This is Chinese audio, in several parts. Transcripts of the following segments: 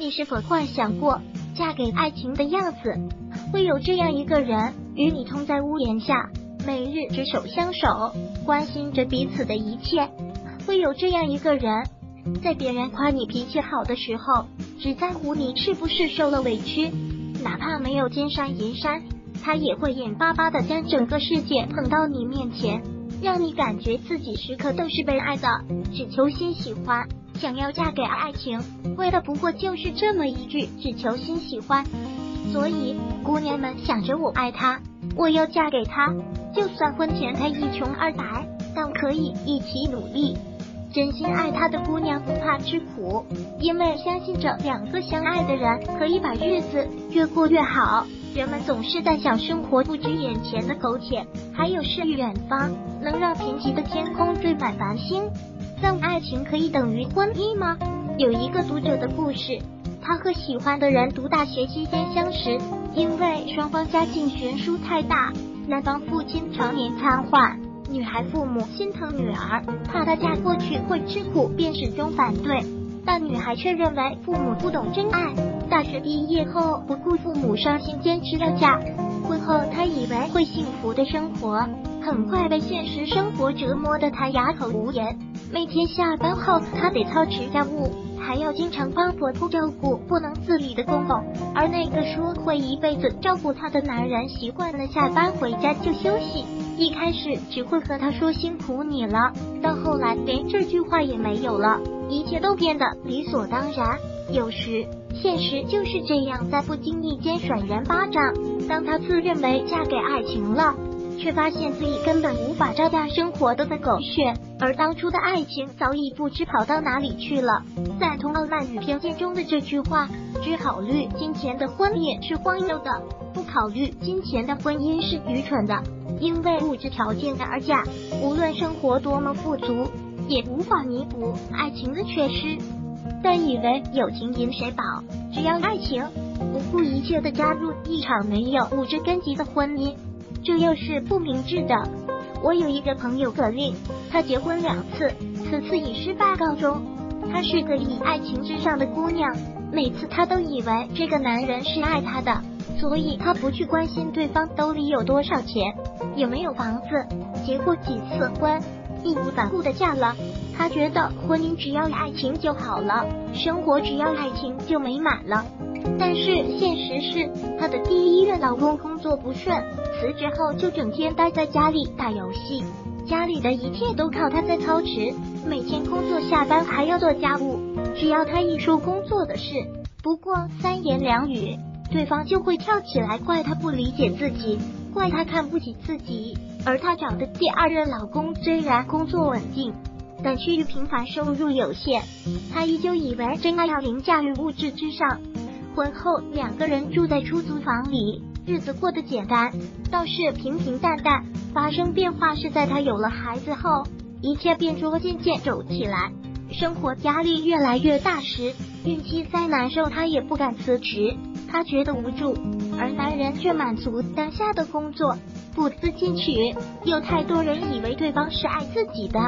你是否幻想过嫁给爱情的样子？会有这样一个人与你同在屋檐下，每日执手相守，关心着彼此的一切。会有这样一个人，在别人夸你脾气好的时候，只在乎你是不是受了委屈，哪怕没有金山银山，他也会眼巴巴的将整个世界捧到你面前，让你感觉自己时刻都是被爱的，只求心喜欢。想要嫁给爱情，为的不过就是这么一句“只求心喜欢”。所以，姑娘们想着我爱他，我要嫁给他，就算婚前他一穷二白，但可以一起努力。真心爱他的姑娘不怕吃苦，因为相信着两个相爱的人可以把日子越过越好。人们总是在想生活不止眼前的苟且，还有诗与远方，能让贫瘠的天空缀满繁星。但爱情可以等于婚姻吗？有一个读者的故事，他和喜欢的人读大学期间相识，因为双方家境悬殊太大，男方父亲常年瘫痪，女孩父母心疼女儿，怕她嫁过去会吃苦，便始终反对。但女孩却认为父母不懂真爱。大学毕业后，不顾父母伤心，坚持要嫁。婚后，她以为会幸福的生活，很快被现实生活折磨得她哑口无言。每天下班后，她得操持家务，还要经常帮婆婆照顾不能自理的公公。而那个说会一辈子照顾她的男人，习惯了下班回家就休息。一开始只会和她说辛苦你了，到后来连这句话也没有了，一切都变得理所当然。有时现实就是这样，在不经意间甩人巴掌。当她自认为嫁给爱情了。却发现自己根本无法招架生活的狗血，而当初的爱情早已不知跑到哪里去了。在《同傲慢与偏见》中的这句话：“只考虑金钱的婚姻是荒谬的，不考虑金钱的婚姻是愚蠢的。因为物质条件而嫁，无论生活多么富足，也无法弥补爱情的缺失。但以为友情饮水饱，只要爱情，不顾一切的加入一场没有物质根基的婚姻。”这又是不明智的。我有一个朋友葛令，她结婚两次，此次以失败告终。她是个以爱情至上的姑娘，每次她都以为这个男人是爱她的，所以她不去关心对方兜里有多少钱，有没有房子，结过几次婚，义无反顾的嫁了。她觉得婚姻只要有爱情就好了，生活只要爱情就美满了。但是现实是，她的第一任老公工作不顺。辞职后就整天待在家里打游戏，家里的一切都靠他在操持，每天工作下班还要做家务，只要他一说工作的事，不过三言两语，对方就会跳起来怪他不理解自己，怪他看不起自己。而她找的第二任老公虽然工作稳定，但趋于平凡，收入有限，她依旧以为真爱要凌驾于物质之上。婚后两个人住在出租房里。日子过得简单，倒是平平淡淡。发生变化是在他有了孩子后，一切变逐渐渐走起来。生活压力越来越大时，孕期再难受，他也不敢辞职。他觉得无助，而男人却满足当下的工作，不思进取。有太多人以为对方是爱自己的，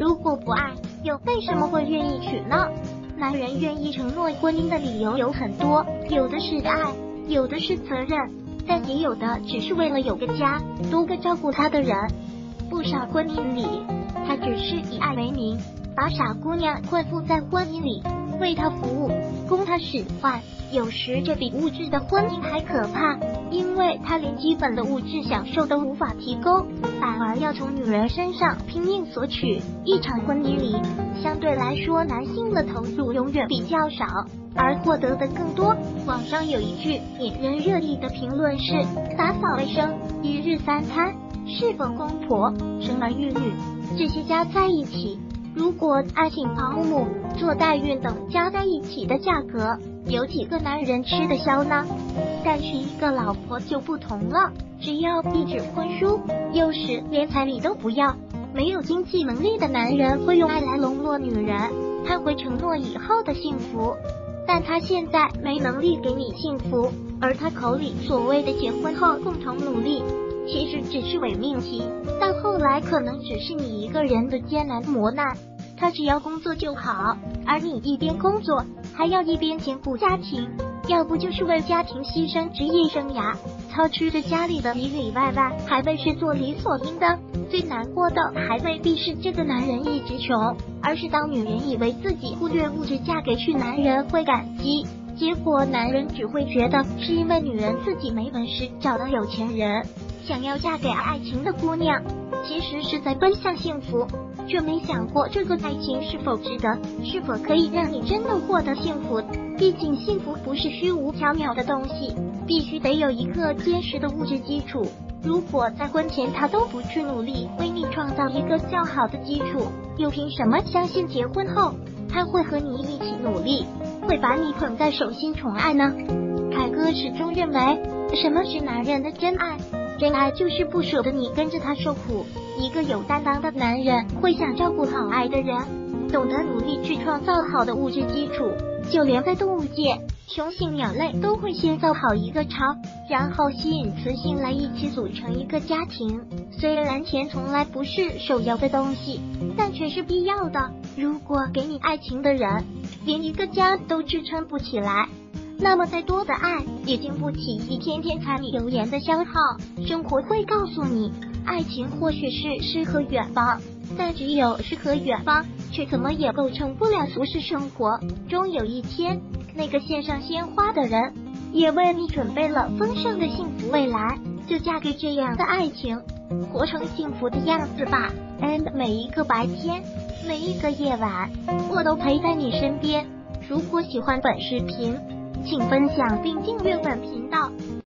如果不爱，又为什么会愿意娶呢？男人愿意承诺婚姻的理由有很多，有的是爱，有的是责任。但也有的只是为了有个家，多个照顾他的人。不少婚姻里，他只是以爱为名，把傻姑娘困缚在婚姻里，为他服务，供他使唤。有时这比物质的婚姻还可怕，因为他连基本的物质享受都无法提供，反而要从女人身上拼命索取。一场婚礼里，相对来说，男性的投入永远比较少。而获得的更多。网上有一句引人热议的评论是：打扫卫生、一日三餐、侍奉公婆、生儿育女，这些加在一起，如果爱请保姆、做代孕等加在一起的价格，有几个男人吃得消呢？但是一个老婆就不同了，只要一纸婚书，有时连彩礼都不要。没有经济能力的男人会用爱来笼络女人，他会承诺以后的幸福。但他现在没能力给你幸福，而他口里所谓的结婚后共同努力，其实只是伪命题。到后来可能只是你一个人的艰难磨难，他只要工作就好，而你一边工作还要一边兼顾家庭，要不就是为家庭牺牲职业生涯，操持着家里的里里外外，还被视作理所应当。最难过的还未必是这个男人一直穷，而是当女人以为自己忽略物质嫁给去男人会感激，结果男人只会觉得是因为女人自己没本事找到有钱人，想要嫁给爱情的姑娘，其实是在奔向幸福。却没想过这个爱情是否值得，是否可以让你真的获得幸福。毕竟幸福不是虚无缥缈的东西，必须得有一个坚实的物质基础。如果在婚前他都不去努力为你创造一个较好的基础，又凭什么相信结婚后他会和你一起努力，会把你捧在手心宠爱呢？凯哥始终认为，什么是男人的真爱？真爱就是不舍得你跟着他受苦。一个有担当的男人会想照顾好爱的人，懂得努力去创造好的物质基础。就连在动物界，雄性鸟类都会先造好一个巢，然后吸引雌性来一起组成一个家庭。虽然钱从来不是首要的东西，但却是必要的。如果给你爱情的人连一个家都支撑不起来，那么再多的爱也经不起一天天柴米油盐的消耗。生活会告诉你。爱情或许是诗和远方，但只有诗和远方，却怎么也构成不了俗世生活。终有一天，那个献上鲜花的人，也为你准备了丰盛的幸福未来。就嫁给这样的爱情，活成幸福的样子吧。And 每一个白天，每一个夜晚，我都陪在你身边。如果喜欢本视频，请分享并订阅本频道。